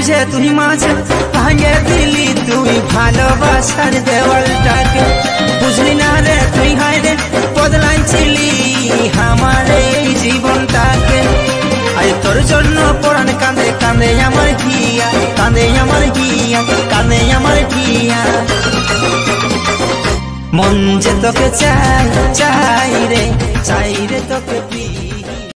বুঝে তুই মাছ ভাঙে দিলি তুই ভালোবাসার দেওয়ালটাকে। বুঝলি না রে তুই, হায় রে, বদলাইছিলি আমার এই জীবনটাকে। আরে তোর জন্য পড়ান কাঁদে কাঁদে আমার হিয়া কাঁদে আমার হিয়া কাঁদে আমার হিয়া মন যে তোকে চাই চাই রে চাই রে তোকে